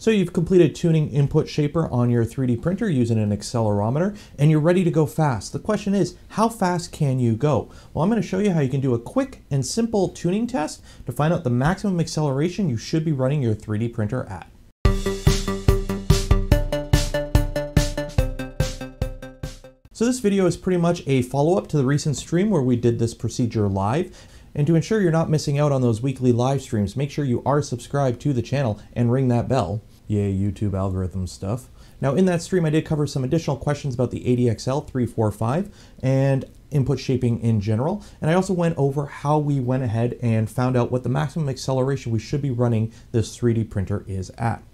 So you've completed tuning input shaper on your 3D printer using an accelerometer and you're ready to go fast. The question is, how fast can you go? Well, I'm going to show you how you can do a quick and simple tuning test to find out the maximum acceleration you should be running your 3D printer at. So this video is pretty much a follow-up to the recent stream where we did this procedure live. And to ensure you're not missing out on those weekly live streams, make sure you are subscribed to the channel and ring that bell. Yay, YouTube algorithm stuff. Now in that stream, I did cover some additional questions about the ADXL 345 and input shaping in general. And I also went over how we went ahead and found out what the maximum acceleration we should be running this 3D printer is at.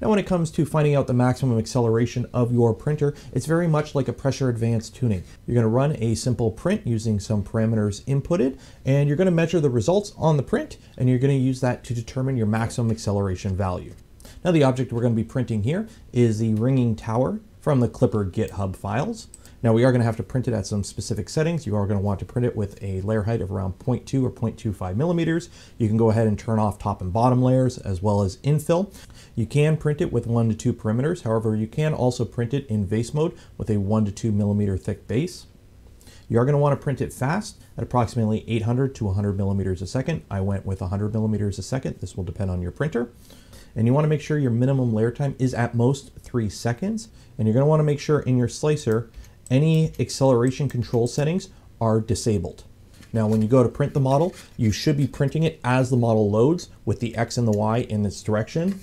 Now when it comes to finding out the maximum acceleration of your printer, it's very much like a pressure advance tuning. You're going to run a simple print using some parameters inputted, and you're going to measure the results on the print, and you're going to use that to determine your maximum acceleration value. Now the object we're going to be printing here is the ringing tower from the Klipper GitHub files. Now we are going to have to print it at some specific settings. You are going to want to print it with a layer height of around 0.2 or 0.25 millimeters. You can go ahead and turn off top and bottom layers as well as infill. You can print it with one to two perimeters. However, you can also print it in vase mode with a one to two millimeter thick base. You are going to want to print it fast at approximately 800 to 100 millimeters a second. I went with 100 millimeters a second. This will depend on your printer. And you want to make sure your minimum layer time is at most three seconds. And you're going to want to make sure in your slicer, any acceleration control settings are disabled. Now, when you go to print the model, you should be printing it as the model loads with the X and the Y in this direction,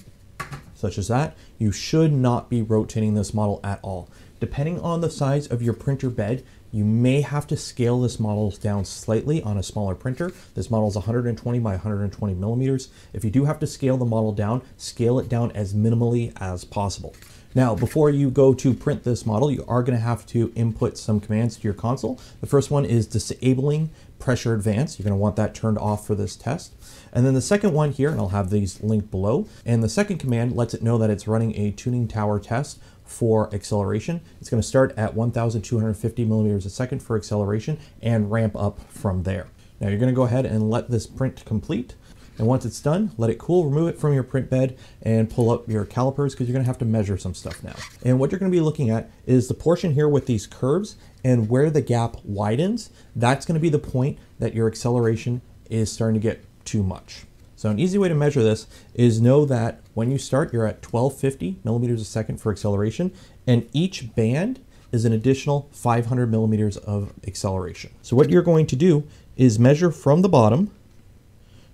such as that. You should not be rotating this model at all. Depending on the size of your printer bed, you may have to scale this model down slightly on a smaller printer. This model is 120 by 120 millimeters. If you do have to scale the model down, scale it down as minimally as possible. Now, before you go to print this model, you are going to have to input some commands to your console. The first one is disabling pressure advance. You're going to want that turned off for this test. And then the second one here, and I'll have these linked below, and the second command lets it know that it's running a tuning tower test for acceleration. It's going to start at 1,250 millimeters a second for acceleration and ramp up from there. Now you're going to go ahead and let this print complete. And once it's done, let it cool, remove it from your print bed and pull up your calipers because you're gonna have to measure some stuff now. And what you're gonna be looking at is the portion here with these curves and where the gap widens, that's gonna be the point that your acceleration is starting to get too much. So an easy way to measure this is know that when you start, you're at 1250 millimeters a second for acceleration, and each band is an additional 500 millimeters of acceleration. So what you're going to do is measure from the bottom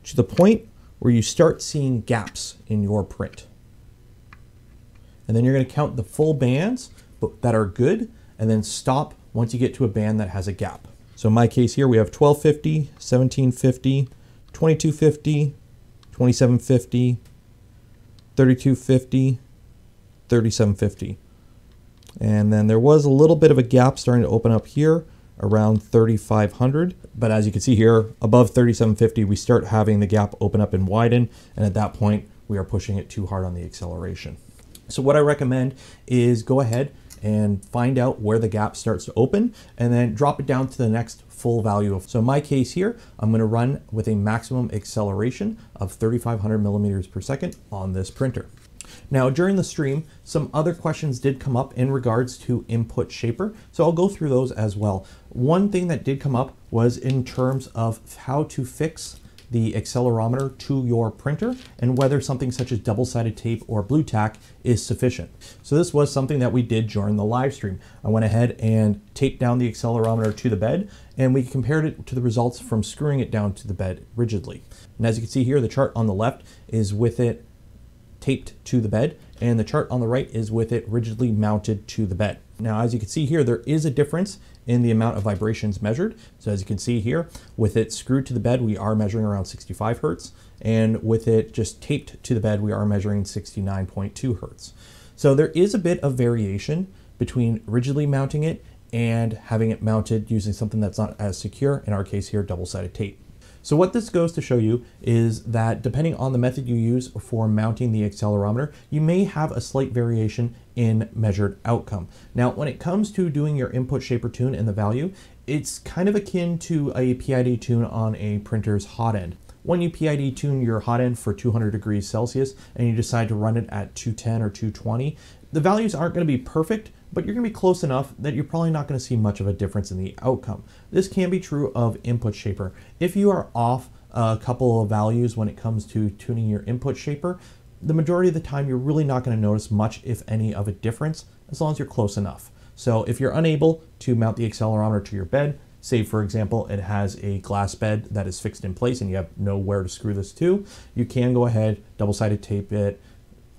to the point where you start seeing gaps in your print. And then you're going to count the full bands that are good, and then stop once you get to a band that has a gap. So in my case here, we have 1250, 1750, 2250, 2750, 3250, 3750. And then there was a little bit of a gap starting to open up here around 3500. But as you can see here, above 3750, we start having the gap open up and widen. And at that point, we are pushing it too hard on the acceleration. So what I recommend is go ahead and find out where the gap starts to open and then drop it down to the next full value. Of, so in my case here, I'm gonna run with a maximum acceleration of 3,500 millimeters per second on this printer. Now during the stream, some other questions did come up in regards to input shaper, so I'll go through those as well. One thing that did come up was in terms of how to fix the accelerometer to your printer and whether something such as double-sided tape or blue tack is sufficient. So this was something that we did during the live stream. I went ahead and taped down the accelerometer to the bed and we compared it to the results from screwing it down to the bed rigidly. And as you can see here, the chart on the left is with it taped to the bed and the chart on the right is with it rigidly mounted to the bed. Now, as you can see here, there is a difference in the amount of vibrations measured. So as you can see here, with it screwed to the bed, we are measuring around 65 hertz. And with it just taped to the bed, we are measuring 69.2 hertz. So there is a bit of variation between rigidly mounting it and having it mounted using something that's not as secure, in our case here, double-sided tape. So what this goes to show you is that depending on the method you use for mounting the accelerometer, you may have a slight variation in measured outcome. Now, when it comes to doing your input shaper tune and the value, it's kind of akin to a PID tune on a printer's hot end. when you PID tune your hot end for 200 degrees Celsius and you decide to run it at 210 or 220, the values aren't going to be perfect, but you're going to be close enough that you're probably not going to see much of a difference in the outcome. This can be true of input shaper. If you are off a couple of values when it comes to tuning your input shaper, the majority of the time you're really not going to notice much, if any, of a difference as long as you're close enough. So if you're unable to mount the accelerometer to your bed, say for example it has a glass bed that is fixed in place and you have nowhere to screw this to, you can go ahead, double-sided tape it,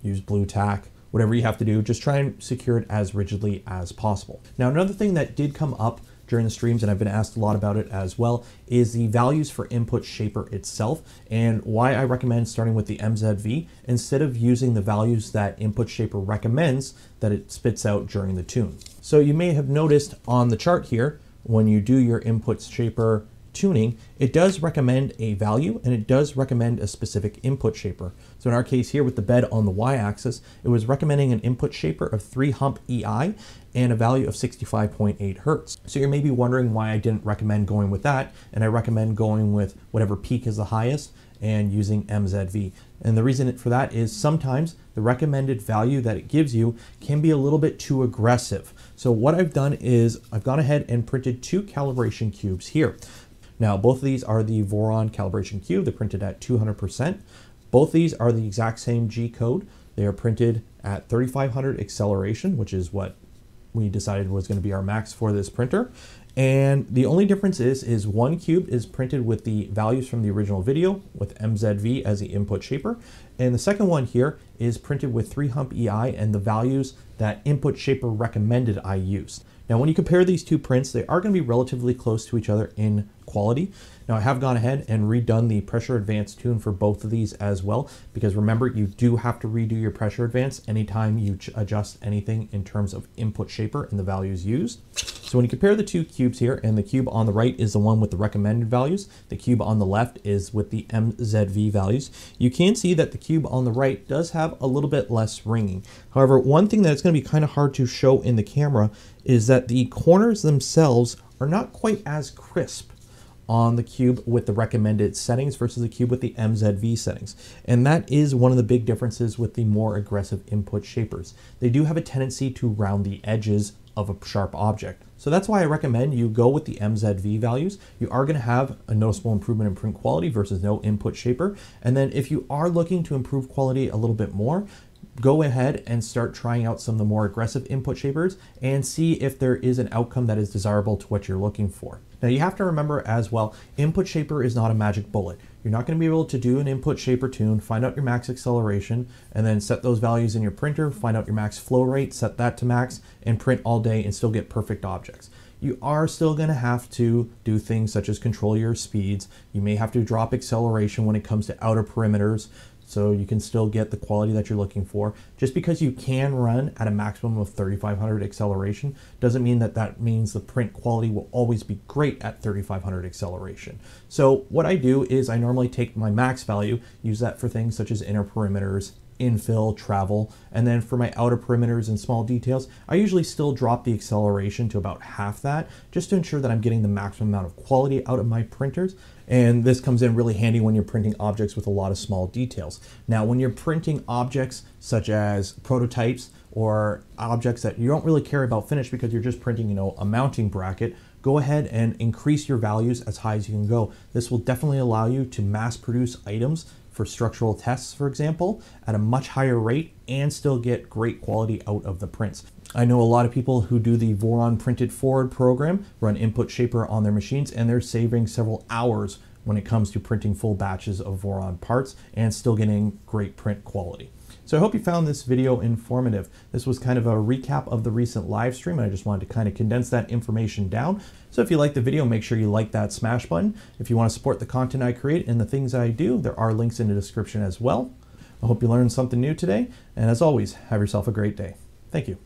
use blue tack, whatever you have to do, just try and secure it as rigidly as possible. Now, another thing that did come up during the streams, and I've been asked a lot about it as well, is the values for input shaper itself and why I recommend starting with the MZV instead of using the values that input shaper recommends that it spits out during the tune. So you may have noticed on the chart here, when you do your input shaper tuning, it does recommend a value and it does recommend a specific input shaper. So in our case here with the bed on the y-axis, it was recommending an input shaper of 3 hump EI and a value of 65.8 hertz. So you may be wondering why I didn't recommend going with that and I recommend going with whatever peak is the highest and using MZV. And the reason for that is sometimes the recommended value that it gives you can be a little bit too aggressive. So what I've done is I've gone ahead and printed two calibration cubes here. Now, both of these are the Voron calibration cube. They're printed at 200%. Both these are the exact same G code. They are printed at 3500 acceleration, which is what we decided was going to be our max for this printer. And the only difference is, is one cube is printed with the values from the original video with MZV as the input shaper. And the second one here is printed with 3 hump EI and the values that input shaper recommended I used. Now, when you compare these two prints, they are going to be relatively close to each other in quality. Now, I have gone ahead and redone the pressure advance tune for both of these as well, because remember, you do have to redo your pressure advance anytime you adjust anything in terms of input shaper and the values used. So when you compare the two cubes here, and the cube on the right is the one with the recommended values, the cube on the left is with the MZV values, you can see that the cube on the right does have a little bit less ringing. However, one thing that it's going to be kind of hard to show in the camera is that the corners themselves are not quite as crisp on the cube with the recommended settings versus the cube with the MZV settings. And that is one of the big differences with the more aggressive input shapers. They do have a tendency to round the edges of a sharp object. So that's why I recommend you go with the MZV values. You are going to have a noticeable improvement in print quality versus no input shaper. And then if you are looking to improve quality a little bit more, go ahead and start trying out some of the more aggressive input shapers and see if there is an outcome that is desirable to what you're looking for. Now you have to remember as well, input shaper is not a magic bullet. You're not going to be able to do an input shaper tune, find out your max acceleration, and then set those values in your printer, find out your max flow rate, set that to max, and print all day and still get perfect objects you are still going to have to do things such as control your speeds. You may have to drop acceleration when it comes to outer perimeters so you can still get the quality that you're looking for. Just because you can run at a maximum of 3500 acceleration doesn't mean that that means the print quality will always be great at 3500 acceleration. So what I do is I normally take my max value, use that for things such as inner perimeters, infill, travel, and then for my outer perimeters and small details, I usually still drop the acceleration to about half that, just to ensure that I'm getting the maximum amount of quality out of my printers. And this comes in really handy when you're printing objects with a lot of small details. Now, when you're printing objects such as prototypes or objects that you don't really care about finish because you're just printing, you know, a mounting bracket, go ahead and increase your values as high as you can go. This will definitely allow you to mass produce items for structural tests, for example, at a much higher rate and still get great quality out of the prints. I know a lot of people who do the Voron Print It Forward program run Input Shaper on their machines and they're saving several hours when it comes to printing full batches of Voron parts and still getting great print quality. So I hope you found this video informative. This was kind of a recap of the recent live stream and I just wanted to kind of condense that information down. So if you like the video, make sure you like that smash button. If you want to support the content I create and the things I do, there are links in the description as well. I hope you learned something new today. And as always, have yourself a great day. Thank you.